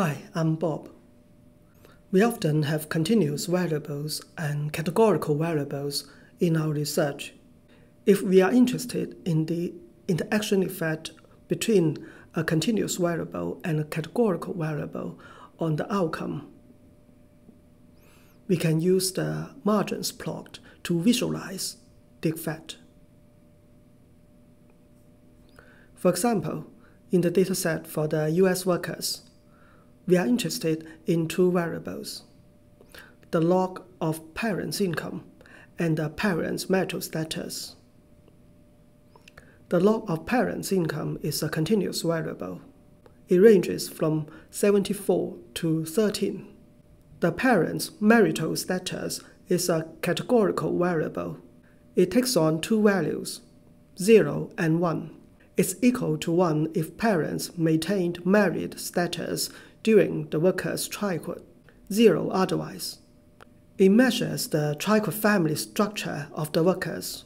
Hi, I'm Bob. We often have continuous variables and categorical variables in our research. If we are interested in the interaction effect between a continuous variable and a categorical variable on the outcome, we can use the margins plot to visualize the effect. For example, in the dataset for the US workers, we are interested in two variables the log of parents' income and the parents' marital status. The log of parents' income is a continuous variable. It ranges from 74 to 13. The parents' marital status is a categorical variable. It takes on two values, 0 and 1. It's equal to 1 if parents maintained married status during the worker's triquet, zero otherwise. It measures the triquet family structure of the workers.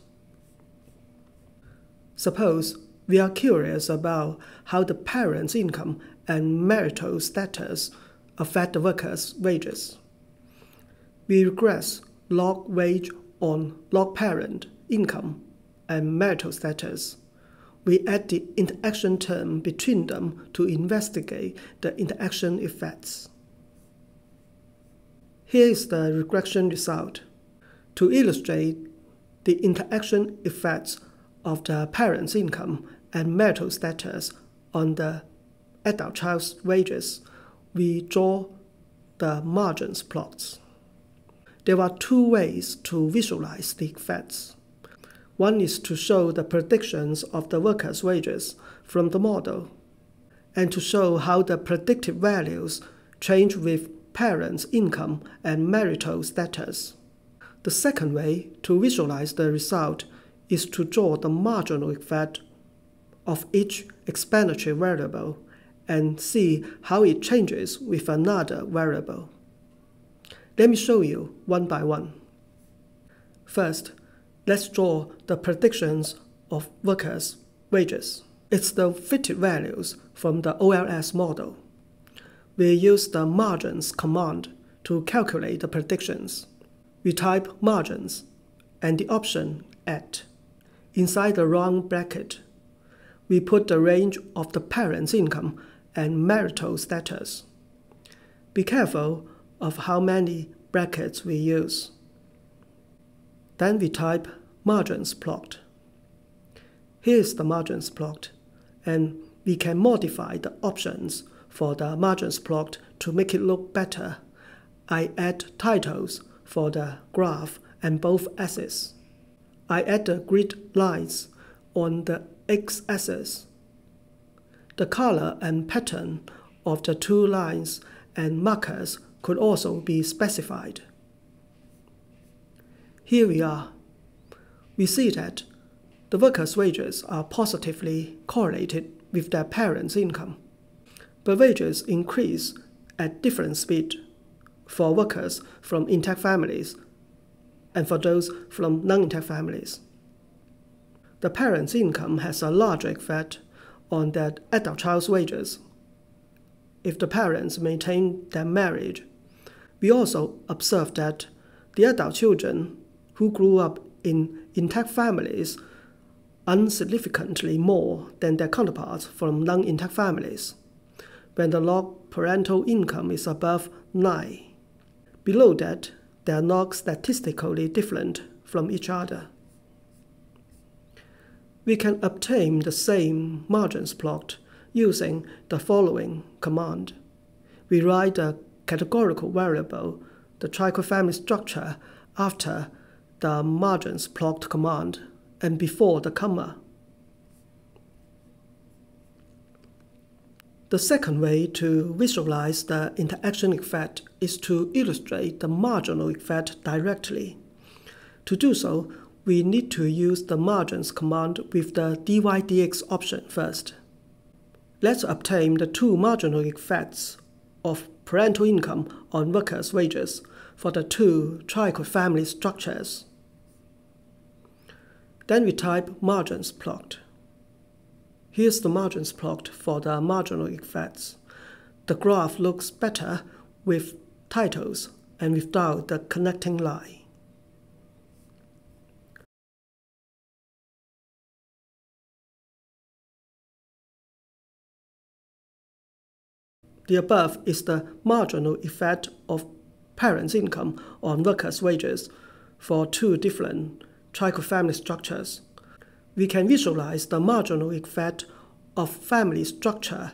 Suppose we are curious about how the parent's income and marital status affect the worker's wages. We regress log wage on log parent income and marital status we add the interaction term between them to investigate the interaction effects. Here is the regression result. To illustrate the interaction effects of the parent's income and marital status on the adult child's wages, we draw the margins plots. There are two ways to visualize the effects. One is to show the predictions of the workers' wages from the model, and to show how the predicted values change with parents' income and marital status. The second way to visualize the result is to draw the marginal effect of each explanatory variable and see how it changes with another variable. Let me show you one by one. First, Let's draw the predictions of workers' wages. It's the fitted values from the OLS model. We use the margins command to calculate the predictions. We type margins and the option at. Inside the round bracket, we put the range of the parent's income and marital status. Be careful of how many brackets we use. Then we type margins plot. Here's the margins plot, and we can modify the options for the margins plot to make it look better. I add titles for the graph and both axes. I add the grid lines on the x-axis. The color and pattern of the two lines and markers could also be specified. Here we are. We see that the workers' wages are positively correlated with their parents' income. But wages increase at different speed for workers from intact families and for those from non-intact families. The parents' income has a larger effect on their adult child's wages. If the parents maintain their marriage, we also observe that the adult children who grew up in intact families unsignificantly more than their counterparts from non intact families, when the log parental income is above 9. Below that, they are not statistically different from each other. We can obtain the same margins plot using the following command. We write the categorical variable, the triquet family structure, after the margins plot command and before the comma. The second way to visualize the interaction effect is to illustrate the marginal effect directly. To do so, we need to use the margins command with the dydx option first. Let's obtain the two marginal effects of parental income on workers' wages for the two triquet family structures. Then we type margins plot. Here's the margins plot for the marginal effects. The graph looks better with titles and without the connecting line. The above is the marginal effect of parents' income on workers' wages for two different trichofamily structures. We can visualize the marginal effect of family structure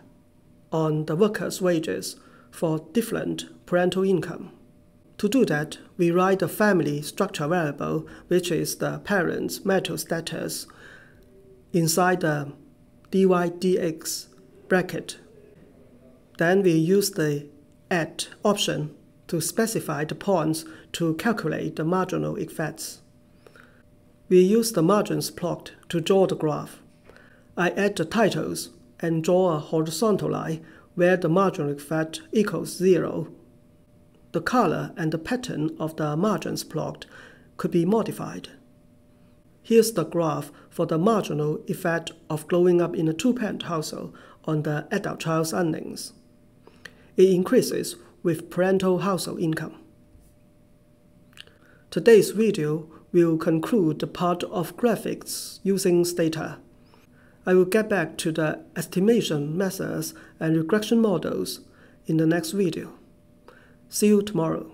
on the workers' wages for different parental income. To do that, we write the family structure variable, which is the parent's marital status, inside the dy dx bracket then we use the at option to specify the points to calculate the marginal effects. We use the margins plot to draw the graph. I add the titles and draw a horizontal line where the marginal effect equals zero. The color and the pattern of the margins plot could be modified. Here's the graph for the marginal effect of growing up in a two-parent household on the adult child's earnings it increases with parental household income. Today's video will conclude the part of graphics using Stata. I will get back to the estimation methods and regression models in the next video. See you tomorrow.